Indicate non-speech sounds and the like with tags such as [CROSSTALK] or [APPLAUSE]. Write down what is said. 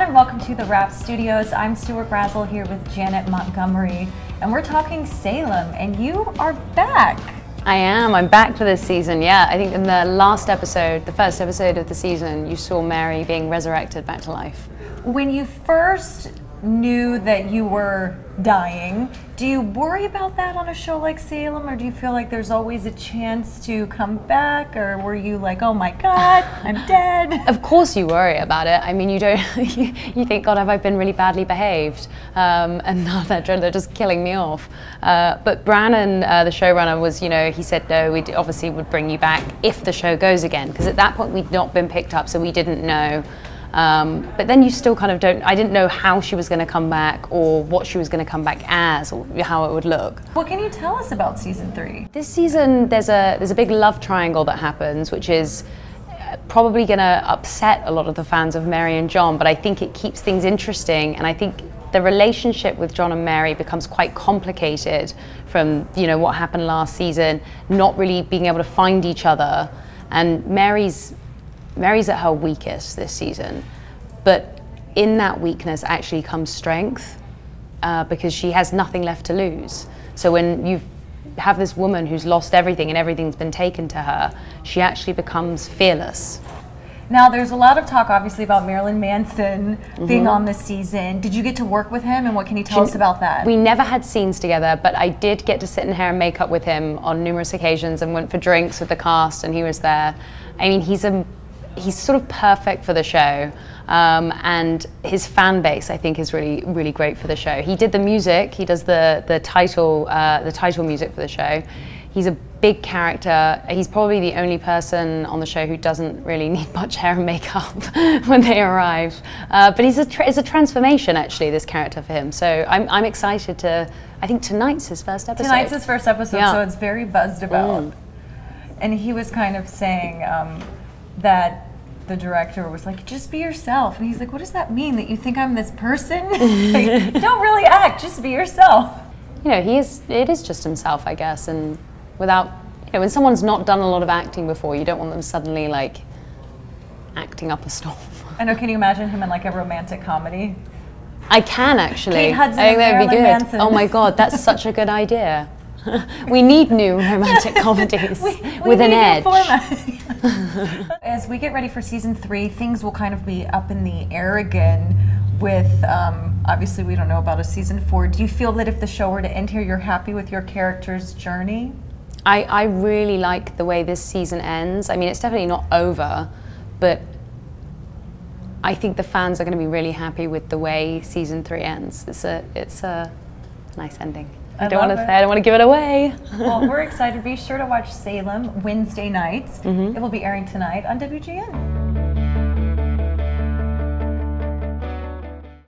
everyone, and welcome to the Wrap Studios. I'm Stuart Brazel here with Janet Montgomery, and we're talking Salem, and you are back. I am. I'm back for this season. Yeah, I think in the last episode, the first episode of the season, you saw Mary being resurrected back to life. When you first knew that you were dying, do you worry about that on a show like Salem, or do you feel like there's always a chance to come back, or were you like, oh my God, I'm [SIGHS] dead? Of course, you worry about it. I mean, you don't. [LAUGHS] you think, God, have I been really badly behaved? Um, [LAUGHS] and now they're, they're just killing me off. Uh, but Brannon, uh, the showrunner, was, you know, he said no. We obviously would bring you back if the show goes again, because at that point we'd not been picked up, so we didn't know. Um, but then you still kind of don't, I didn't know how she was going to come back or what she was going to come back as or how it would look. What can you tell us about season three? This season, there's a, there's a big love triangle that happens, which is uh, probably going to upset a lot of the fans of Mary and John, but I think it keeps things interesting and I think the relationship with John and Mary becomes quite complicated from you know what happened last season, not really being able to find each other, and Mary's Mary's at her weakest this season, but in that weakness actually comes strength uh, because she has nothing left to lose. So when you have this woman who's lost everything and everything's been taken to her, she actually becomes fearless. Now, there's a lot of talk, obviously, about Marilyn Manson mm-hmm. being on this season. Did you get to work with him, and what can you tell us about that? We never had scenes together, but I did get to sit in hair and makeup with him on numerous occasions and went for drinks with the cast, and he was there. I mean, he's a he's sort of perfect for the show. Um, and his fan base, I think, is really, really great for the show. He did the music. He does the the title, uh, the title music for the show. He's a big character. He's probably the only person on the show who doesn't really [LAUGHS] need much hair and makeup [LAUGHS] when they arrive. Uh, but he's a it's a transformation actually. This character for him. So I'm I'm excited to. I think tonight's his first episode. Tonight's his first episode, yeah. so it's very buzzed about. Mm. And he was kind of saying um, that the director was like, just be yourself. And he's like, what does that mean? That you think I'm this person? [LAUGHS] like, [LAUGHS] don't really act, just be yourself. You know, he is, it is just himself, I guess. And without, you know, when someone's not done a lot of acting before, you don't want them suddenly like acting up a storm. I know, can you imagine him in like a romantic comedy? I can actually. Kate Hudson I think that would be good. Manson. Oh my god, that's such a [LAUGHS] good idea. [LAUGHS] we need new romantic [LAUGHS] comedies we, we with an edge. [LAUGHS] As we get ready for season three, things will kind of be up in the air again. With um, obviously, we don't know about a season four. Do you feel that if the show were to end here, you're happy with your character's journey? I, I really like the way this season ends. I mean, it's definitely not over, but I think the fans are going to be really happy with the way season three ends. It's a it's a nice ending. I, I don't want to say, I don't want to give it away. well, we're [LAUGHS] excited. Be sure to watch Salem Wednesday nights. Mm -hmm. It will be airing tonight on WGN.